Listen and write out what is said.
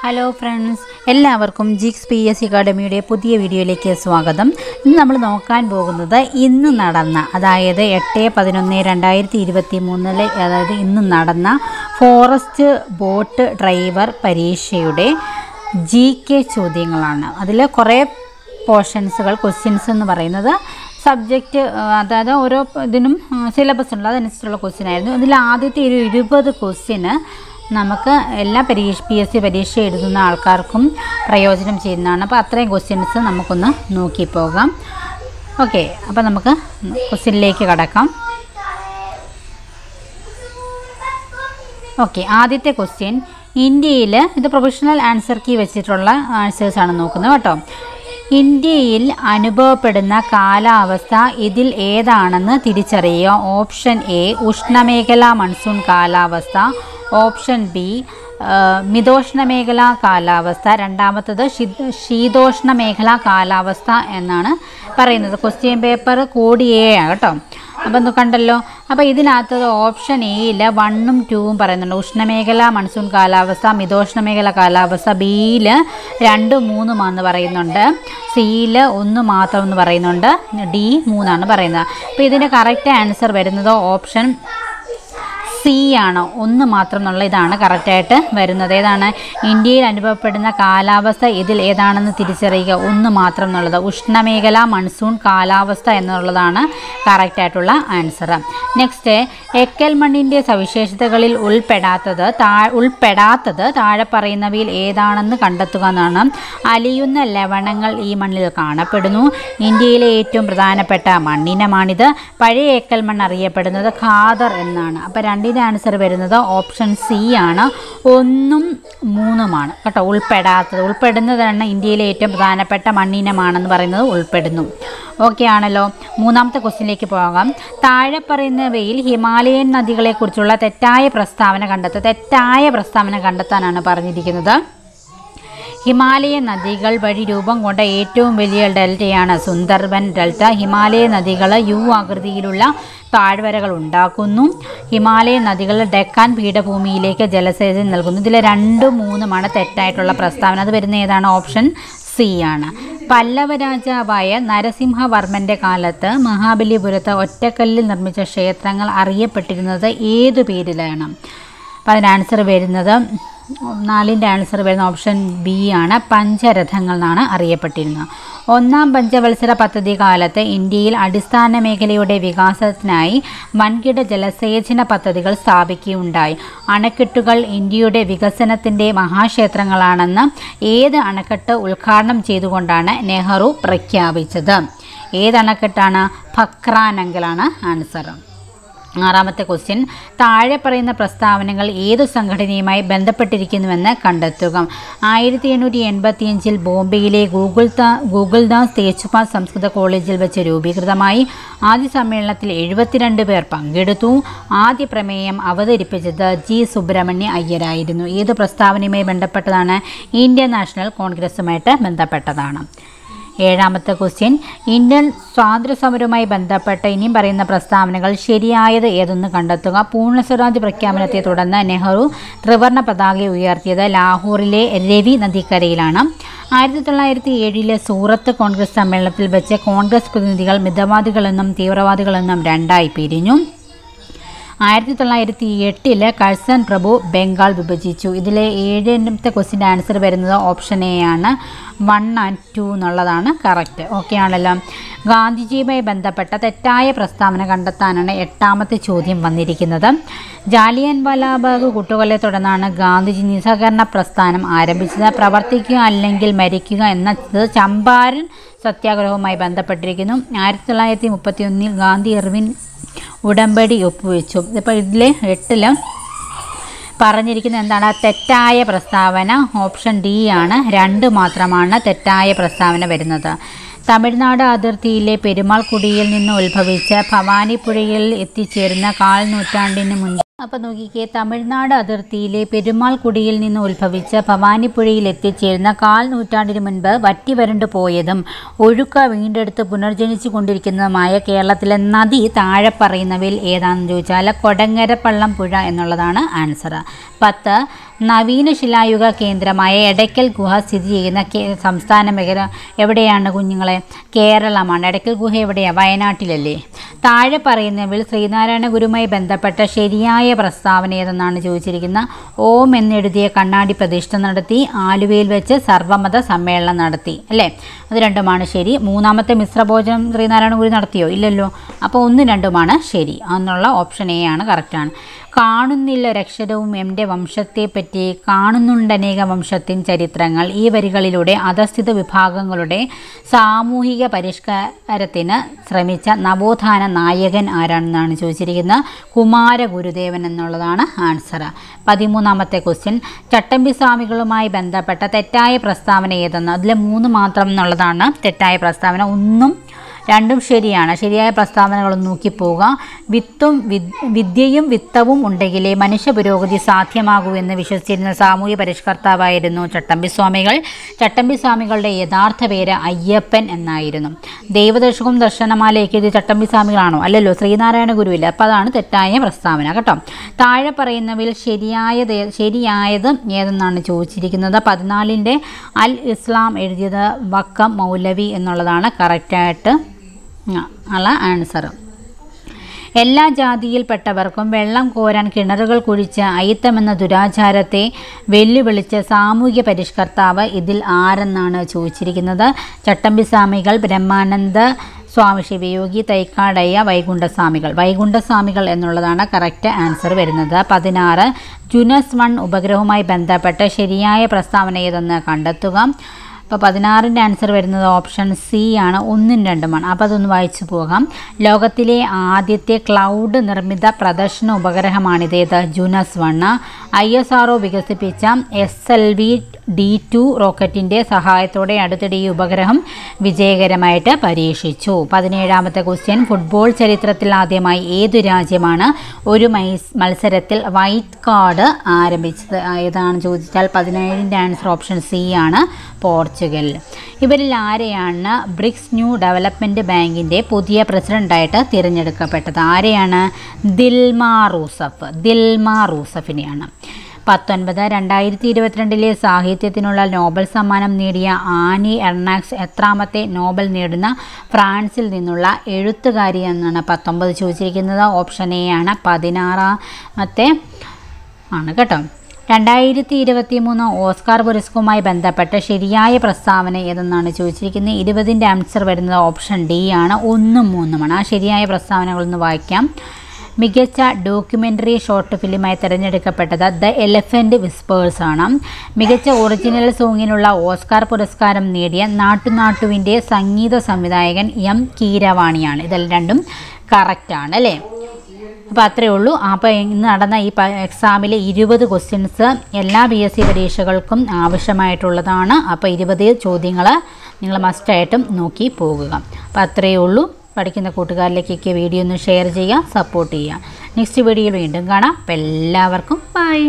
Hello friends എല്ലാവർക്കും ജിക്സ് P S അക്കാഡമിയുടെ പുതിയ വീഡിയോയിലേക്ക് സ്വാഗതം. ഇന്ന് നമ്മൾ നോക്കാൻ പോകുന്നത് ഇന്ന് നടന്ന അതായത് എട്ട് പതിനൊന്ന് രണ്ടായിരത്തി ഇരുപത്തി മൂന്നിലെ അതായത് ഇന്ന് നടന്ന ഫോറസ്റ്റ് ബോട്ട് ഡ്രൈവർ പരീക്ഷയുടെ ജി കെ ചോദ്യങ്ങളാണ്. അതിൽ കുറേ പോർഷൻസുകൾ ക്വസ്റ്റ്യൻസ് എന്ന് പറയുന്നത് സബ്ജക്റ്റ് അതായത് ഓരോ ഇതിനും സിലബസ് ഉണ്ട് അതനുസരിച്ചുള്ള ക്വസ്റ്റ്യൻ ആയിരുന്നു. ഇതിൽ ആദ്യത്തെ ഒരു ഇരുപത് ക്വസ്റ്റ്യന് നമുക്ക് എല്ലാ പരീക്ഷ പി എസ് സി പരീക്ഷ എഴുതുന്ന ആൾക്കാർക്കും പ്രയോജനം ചെയ്യുന്നതാണ്. അപ്പോൾ അത്രയും ക്വസ്റ്റ്യൻസ് നമുക്കൊന്ന് നോക്കി പോകാം ഓക്കെ അപ്പോൾ നമുക്ക് ക്വസ്റ്റ്യനിലേക്ക് കടക്കാം. ഓക്കെ ആദ്യത്തെ ക്വസ്റ്റ്യൻ ഇന്ത്യയിൽ ഇത് പ്രൊഫഷണൽ ആൻസർ കീ വെച്ചിട്ടുള്ള ആൻസേഴ്സാണ് നോക്കുന്നത് കേട്ടോ. ഇന്ത്യയിൽ അനുഭവപ്പെടുന്ന കാലാവസ്ഥ ഇതിൽ ഏതാണെന്ന് തിരിച്ചറിയുക. ഓപ്ഷൻ എ ഉഷ്ണമേഖലാ മൺസൂൺ കാലാവസ്ഥ. ഓപ്ഷൻ ബി മിതോഷ്ണ മേഖലാ കാലാവസ്ഥ. രണ്ടാമത്തത് ശീതോഷ്ണ മേഖലാ കാലാവസ്ഥ എന്നാണ് പറയുന്നത്. ക്വസ്റ്റ്യൻ പേപ്പർ കോഡ് എ ആണ് കേട്ടോ. അപ്പം ഒന്ന് കണ്ടല്ലോ. അപ്പോൾ ഇതിനകത്ത് ഓപ്ഷൻ എയിൽ വണ്ണും ടൂവും പറയുന്നുണ്ട്. ഉഷ്ണമേഖല മൺസൂൺ കാലാവസ്ഥ മിതോഷ്ണ മേഖല കാലാവസ്ഥ. ബിയിൽ രണ്ടും മൂന്നുമാണെന്ന് പറയുന്നുണ്ട്. സിയിൽ ഒന്ന് മാത്രം എന്ന് പറയുന്നുണ്ട്. ഡി മൂന്നാണ് പറയുന്നത്. അപ്പോൾ ഇതിന്റെ കറക്റ്റ് ആൻസർ വരുന്നത് ഓപ്ഷൻ സി ആണ്. ഒന്ന് മാത്രം എന്നുള്ള ഇതാണ് കറക്റ്റായിട്ട് വരുന്നത്. ഏതാണ്? ഇന്ത്യയിൽ അനുഭവപ്പെടുന്ന കാലാവസ്ഥ ഇതിൽ ഏതാണെന്ന് തിരിച്ചറിയുക. ഒന്ന് മാത്രം എന്നുള്ളത് ഉഷ്ണമേഖല മൺസൂൺ കാലാവസ്ഥ എന്നുള്ളതാണ് കറക്റ്റായിട്ടുള്ള ആൻസർ നെക്സ്റ്റ് എക്കൽ മണ്ണിന്റെ സവിശേഷതകളിൽ ഉൾപ്പെടാത്തത് താ ഉൾപ്പെടാത്തത് താഴെ പറയുന്നവയിൽ ഏതാണെന്ന് കണ്ടെത്തുക എന്നാണ്. അലിയുന്ന ലവണങ്ങൾ ഈ മണ്ണിൽ കാണപ്പെടുന്നു. ഇന്ത്യയിലെ ഏറ്റവും പ്രധാനപ്പെട്ട മണ്ണിനമാണിത്. പഴയ എക്കൽ മണ്ണ് അറിയപ്പെടുന്നത് ഖാദർ എന്നാണ്. അപ്പോൾ രണ്ടിന്റെ ആൻസർ വരുന്നത് ഓപ്ഷൻ സി ആണ്. ഒന്നും മൂന്നുമാണ്. കേട്ടോ ഉൾപ്പെടാത്തത്. ഉൾപ്പെടുന്നതാണ് ഇന്ത്യയിലെ ഏറ്റവും പ്രധാനപ്പെട്ട മണ്ണിനമാണെന്ന് പറയുന്നത് ഉൾപ്പെടുന്നു. ഓക്കെ ആണല്ലോ. മൂന്നാമത്തെ ക്വസ്റ്റ്യനിലേക്ക് പോകാം. താഴെ പറയുന്നവയിൽ ഹിമാലയൻ നദികളെക്കുറിച്ചുള്ള തെറ്റായ പ്രസ്താവന കണ്ടെത്തുക തെറ്റായ പ്രസ്താവന കണ്ടെത്താനാണ് പറഞ്ഞിരിക്കുന്നത്. ഹിമാലയ നദികൾ വഴി രൂപം കൊണ്ട ഏറ്റവും വലിയ ഡെൽറ്റയാണ് സുന്ദർബൻ ഡെൽറ്റ. ഹിമാലയ നദികൾ യു ആകൃതിയിലുള്ള താഴ്വരകൾ ഉണ്ടാക്കുന്നു. ഹിമാലയ നദികൾ ഡെക്കാൻ പീഠഭൂമിയിലേക്ക് ജലസേചനം നൽകുന്നു. ഇതിൽ രണ്ടും മൂന്നുമാണ് തെറ്റായിട്ടുള്ള പ്രസ്താവന. അത് വരുന്ന ഏതാണ്? ഓപ്ഷൻ സി ആണ്. പല്ലവ രാജാവായ നരസിംഹവർമ്മന്റെ കാലത്ത് മഹാബലിപുരത്ത് ഒറ്റക്കല്ലിൽ നിർമ്മിച്ച ക്ഷേത്രങ്ങൾ അറിയപ്പെട്ടിരുന്നത് ഏതു പേരിലാണ്? അപ്പം അതിന് ആൻസർ വരുന്നത് നാലിന്റെ ആൻസർ വരുന്ന ഓപ്ഷൻ ബി ആണ്. പഞ്ചരഥങ്ങൾ എന്നാണ് അറിയപ്പെട്ടിരുന്നത്. ഒന്നാം പഞ്ചവത്സര പദ്ധതി കാലത്ത് ഇന്ത്യയിൽ അടിസ്ഥാന മേഖലയുടെ വികാസത്തിനായി വൻകിട ജലസേചന പദ്ധതികൾ സ്ഥാപിക്കുകയുണ്ടായി. അണക്കെട്ടുകൾ ഇന്ത്യയുടെ വികസനത്തിന്റെ മഹാക്ഷേത്രങ്ങളാണെന്ന് ഏത് അണക്കെട്ട് ഉദ്ഘാടനം ചെയ്തുകൊണ്ടാണ് നെഹ്റു പ്രഖ്യാപിച്ചത്? ഏത് അണക്കെട്ടാണ്? ഫക്രാനങ്കലാണ് ആൻസർ. ആറാമത്തെ ക്വസ്റ്റ്യൻ താഴെ പറയുന്ന പ്രസ്താവനകൾ ഏതു സംഘടനയുമായി ബന്ധപ്പെട്ടിരിക്കുന്നുവെന്ന് കണ്ടെത്തുക. ആയിരത്തി എണ്ണൂറ്റി എൺപത്തിയഞ്ചിൽ ബോംബെയിലെ ഗൂഗിൾ ദാ തേച്ചുപാൽ സംസ്കൃത കോളേജിൽ വെച്ച് രൂപീകൃതമായി. ആദ്യ സമ്മേളനത്തിൽ എഴുപത്തിരണ്ട് പേർ പങ്കെടുത്തു. ആദ്യ പ്രമേയം അവതരിപ്പിച്ചത് ജി സുബ്രഹ്മണ്യ അയ്യരായിരുന്നു. ഏത് പ്രസ്താവനയുമായി ബന്ധപ്പെട്ടതാണ്? ഇന്ത്യൻ നാഷണൽ കോൺഗ്രസുമായിട്ട് ബന്ധപ്പെട്ടതാണ്. ഏഴാമത്തെ ക്വസ്റ്റ്യൻ. ഇന്ത്യൻ സ്വാതന്ത്ര്യ ബന്ധപ്പെട്ട ബന്ധപ്പെട്ട് ഇനിയും പറയുന്ന പ്രസ്താവനകൾ ശരിയായത് ഏതെന്ന് കണ്ടെത്തുക? പൂർണ സ്വരാജ് പ്രഖ്യാപനത്തെ തുടർന്ന് നെഹ്റു ത്രിവർണ പതാക ഉയർത്തിയത് ലാഹോറിലെ രവി നദിക്കരയിലാണ്. ആയിരത്തി തൊള്ളായിരത്തി ഏഴിലെ സൂറത്ത് കോൺഗ്രസ് സമ്മേളനത്തിൽ വെച്ച് കോൺഗ്രസ് പ്രതിനിധികൾ മിതവാദികളെന്നും തീവ്രവാദികളെന്നും രണ്ടായി പിരിഞ്ഞു. ആയിരത്തി തൊള്ളായിരത്തി എട്ടിൽ കഴ്സൺ പ്രഭു ബംഗാൾ വിഭജിച്ചു. ഇതിലെ ഏഴാമത്തെ ക്വസ്റ്റിന്റെ ആൻസർ വരുന്നത് ഓപ്ഷൻ എ ആണ്. വൺ ആൻഡ് ടു എന്നുള്ളതാണ് കറക്റ്റ് ഓക്കെ ആണല്ലോ. ഗാന്ധിജിയുമായി ബന്ധപ്പെട്ട തെറ്റായ പ്രസ്താവന കണ്ടെത്താനാണ് എട്ടാമത്തെ ചോദ്യം വന്നിരിക്കുന്നത്. ജാലിയൻ വാലാബാഗ് കൂട്ടുകൊലയെ തുടർന്നാണ് ഗാന്ധിജി നിസ്സഹകരണ പ്രസ്ഥാനം ആരംഭിച്ചത്. പ്രവർത്തിക്കുക അല്ലെങ്കിൽ മരിക്കുക എന്ന ചമ്പാരൻ സത്യാഗ്രഹവുമായി ബന്ധപ്പെട്ടിരിക്കുന്നു. ആയിരത്തി തൊള്ളായിരത്തി മുപ്പത്തി ഒന്നിൽ ഗാന്ധി എർവിൻ ഉടമ്പടി ഒപ്പുവെച്ചു. ഇപ്പോൾ ഇതിൽ എട്ടിൽ പറഞ്ഞിരിക്കുന്നത് എന്താണ്? തെറ്റായ പ്രസ്താവന ഓപ്ഷൻ ഡി ആണ്. രണ്ട് മാത്രമാണ് തെറ്റായ പ്രസ്താവന വരുന്നത്. തമിഴ്നാട് അതിർത്തിയിലെ പെരുമാൾക്കുടിയിൽ നിന്ന് ഉത്ഭവിച്ച ഭവാനിപ്പുഴയിൽ എത്തിച്ചേരുന്ന കാൽ നൂറ്റാണ്ടിന് മുൻപ് അപ്പോൾ നോക്കിക്കേ തമിഴ്നാട് അതിർത്തിയിലെ പെരുമാൾകുടിയിൽ നിന്ന് ഉത്ഭവിച്ച ഭവാനിപ്പുഴയിൽ എത്തിച്ചേരുന്ന കാൽ നൂറ്റാണ്ടിന് മുൻപ് വറ്റി വരണ്ടു പോയതും ഒഴുക്ക വീണ്ടെടുത്ത് പുനർജനിച്ചു കൊണ്ടിരിക്കുന്നതുമായ കേരളത്തിലെ നദി താഴെ പറയുന്നവയിൽ ഏതാണെന്ന് ചോദിച്ചാൽ കൊടങ്ങരപ്പള്ളം പുഴ എന്നുള്ളതാണ് ആൻസർ പത്ത് നവീന ശിലായുഗ കേന്ദ്രമായ എടയ്ക്കൽ ഗുഹ സ്ഥിതി ചെയ്യുന്ന സംസ്ഥാന മേഖല എവിടെയാണ് കുഞ്ഞുങ്ങളെ? കേരളമാണ്. എടയ്ക്കൽ ഗുഹ എവിടെയാണ് വയനാട്ടിലല്ലേ? താഴെ പറയുന്നവയിൽ ശ്രീനാരായണ ഗുരുവുമായി ബന്ധപ്പെട്ട ശരിയായ പ്രസ്താവന ഏതെന്നാണ് ചോദിച്ചിരിക്കുന്ന ഓം എന്നെഴുതിയ കണ്ണാടി പ്രതിഷ്ഠ നടത്തി ആലുവയിൽ വെച്ച് സർവമത സമ്മേളനം നടത്തി. അല്ലേ? അത് രണ്ടുമാണ് ശരി. മൂന്നാമത്തെ മിശ്രഭോജനം ശ്രീനാരായണ ഗുരു നടത്തിയോ? ഇല്ലല്ലോ. അപ്പോൾ ഒന്നും രണ്ടുമാണ് ശരി. എന്നുള്ള ഓപ്ഷൻ എ ആണ് കറക്റ്റാണ് കാണുന്നില്ല ഒരക്ഷരവും എന്റെ വംശത്തെപ്പറ്റി. കാണുന്നുണ്ട് അനേക വംശത്തിൻ ചരിത്രങ്ങൾ. ഈ വരികളിലൂടെ അധസ്ഥിത വിഭാഗങ്ങളുടെ സാമൂഹിക പരിഷ്കാരത്തിന് ശ്രമിച്ച നവോത്ഥാന നായകൻ ആരാണെന്നാണ് ചോദിച്ചിരിക്കുന്നത്? കുമാര ഗുരുദേവൻ എന്നുള്ളതാണ് ആൻസർ. പതിമൂന്നാമത്തെ ക്വസ്റ്റ്യൻ. ചട്ടമ്പി സ്വാമികളുമായി ബന്ധപ്പെട്ട തെറ്റായ പ്രസ്താവന ഏതെന്ന്? അതിലെ മൂന്ന് മാത്രം എന്നുള്ളതാണ് തെറ്റായ പ്രസ്താവന. ഒന്നും രണ്ടും ശരിയാണ്. ശരിയായ പ്രസ്താവനകളൊന്ന് നോക്കിപ്പോവുക വിത്തും വിദ്യയും വിത്തവും ഉണ്ടെങ്കിലേ മനുഷ്യ പുരോഗതി സാധ്യമാകൂ എന്ന് വിശ്വസിച്ചിരുന്ന സാമൂഹ്യ പരിഷ്കർത്താവായിരുന്നു ചട്ടമ്പി സ്വാമികൾ. ചട്ടമ്പി സ്വാമികളുടെ യഥാർത്ഥ പേര് അയ്യപ്പൻ എന്നായിരുന്നു. ദൈവദർശകവും ദർശനമാലയൊക്കെ ഇത് ചട്ടമ്പി സ്വാമികളാണോ? അല്ലല്ലോ ശ്രീനാരായണ ഗുരുവില്ല അപ്പോൾ അതാണ് തെറ്റായ പ്രസ്താവന കേട്ടോ. താഴെ പറയുന്നവയിൽ ശരിയായത് ശരിയായത് ഏതെന്നാണ് ചോദിച്ചിരിക്കുന്നത്? പതിനാലിന്റെ അൽ ഇസ്ലാം എഴുതിയത് വക്കം മൗലവി എന്നുള്ളതാണ് കറക്റ്റായിട്ട് ഉള്ള ആൻസർ എല്ലാ ജാതിയിൽപ്പെട്ടവർക്കും വെള്ളം കോരാൻ കിണറുകൾ കുഴിച്ച് അയിത്തമെന്ന ദുരാചാരത്തെ വെല്ലുവിളിച്ച സാമൂഹ്യ പരിഷ്കർത്താവ് ഇതിൽ ആരെന്നാണ് ചോദിച്ചിരിക്കുന്നത്? ചട്ടമ്പിസ്വാമികൾ ബ്രഹ്മാനന്ദ സ്വാമി ശിവയോഗി തൈക്കാടയ്യ വൈകുണ്ഠസ്വാമികൾ. വൈകുണ്ഠസ്വാമികൾ എന്നുള്ളതാണ് കറക്റ്റ് ആൻസർ വരുന്നത്. പതിനാറ് ജുനസ് വൺ ഉപഗ്രഹവുമായി ബന്ധപ്പെട്ട് ശരിയായ പ്രസ്താവന ഏതെന്ന് കണ്ടെത്തുക. അപ്പോൾ പതിനാറിന്റെ ആൻസർ വരുന്നത് ഓപ്ഷൻ സി ആണ്. ഒന്നും രണ്ടുമാണ്. അപ്പോൾ അതൊന്ന് വായിച്ചു പോകാം. ലോകത്തിലെ ആദ്യത്തെ ക്ലൗഡ് നിർമ്മിത പ്രദർശന ഉപഗ്രഹമാണിത്. ഏത്? Janus one I S R വികസിപ്പിച്ച S L V D two റോക്കറ്റിന്റെ സഹായത്തോടെ അടുത്തിടെ ഈ ഉപഗ്രഹം വിജയകരമായിട്ട് പരീക്ഷിച്ചു. പതിനേഴാമത്തെ ക്വസ്റ്റ്യൻ ഫുട്ബോൾ ചരിത്രത്തിൽ ആദ്യമായി ഏതു രാജ്യമാണ് ഒരു മത്സരത്തിൽ വൈറ്റ് കാർഡ് ആരംഭിച്ചത്? ഏതാണ് ചോദിച്ചാൽ പതിനേഴിന്റെ ആൻസർ ഓപ്ഷൻ സി ആണ് പോർച്ചുഗൽ. ഇവരിൽ ആരെയാണ് ബ്രിക്സ് ന്യൂ ഡെവലപ്മെന്റ് ബാങ്കിന്റെ പുതിയ പ്രസിഡന്റായിട്ട് തിരഞ്ഞെടുക്കപ്പെട്ടത്? ആരെയാണ്? Dilma Rousseff. ദിൽമ റൂസഫിനെയാണ്. പത്തൊൻപത് രണ്ടായിരത്തി ഇരുപത്തിരണ്ടിലെ സാഹിത്യത്തിനുള്ള നോബൽ സമ്മാനം നേടിയ ആനി എർണാക്സ് എത്രാമത്തെ നോബൽ നേടുന്ന ഫ്രാൻസിൽ നിന്നുള്ള എഴുത്തുകാരി എന്നാണ് പത്തൊമ്പത് ചോദിച്ചിരിക്കുന്നത്. ഓപ്ഷൻ എ ആണ് പതിനാറാമത്തെ ആണ് കേട്ടോ. രണ്ടായിരത്തി ഇരുപത്തി മൂന്ന് ഓസ്കാർ പുരസ്കവുമായി ബന്ധപ്പെട്ട ശരിയായ പ്രസ്താവന ഏതെന്നാണ് ചോദിച്ചിരിക്കുന്നത്. ഇരുപതിന്റെ ആൻസർ വരുന്നത് ഓപ്ഷൻ ഡി ആണ്. ഒന്നും മൂന്നുമാണ് ആ ശരിയായ പ്രസ്താവനകളൊന്ന് വായിക്കാം. മികച്ച ഡോക്യുമെന്ററി ഷോർട്ട് ഫിലിമായി തിരഞ്ഞെടുക്കപ്പെട്ടത് ദ എലഫന്റ് വിസ്പേഴ്സ് ആണ് മികച്ച ഒറിജിനൽ സോങ്ങിനുള്ള ഓസ്കാർ പുരസ്കാരം നേടിയ നാട്ടുനാട്ടുവിന്റെ സംഗീത സംവിധായകൻ എം കീരവാണിയാണ്. ഇതെല്ലാം രണ്ടും കറക്റ്റാണ് അല്ലേ? അപ്പോൾ അത്രയേ ഉള്ളൂ. അപ്പോൾ ഇന്ന് നടന്ന ഈ എക്സാമിൽ ഇരുപത് ക്വസ്റ്റ്യൻസ് എല്ലാ പി എസ് സി പരീക്ഷകൾക്കും ആവശ്യമായിട്ടുള്ളതാണ്. അപ്പോൾ ഇരുപത് ചോദ്യങ്ങൾ നിങ്ങൾ മസ്റ്റായിട്ടും നോക്കി പോകുക. അപ്പോൾ അത്രയേ ഉള്ളൂ. പഠിക്കുന്ന കൂട്ടുകാരിലേക്കൊക്കെ വീഡിയോ ഒന്ന് ഷെയർ ചെയ്യുക സപ്പോർട്ട് ചെയ്യുക നെക്സ്റ്റ് വീഡിയോയിൽ വീണ്ടും കാണാം. എല്ലാവർക്കും ബൈ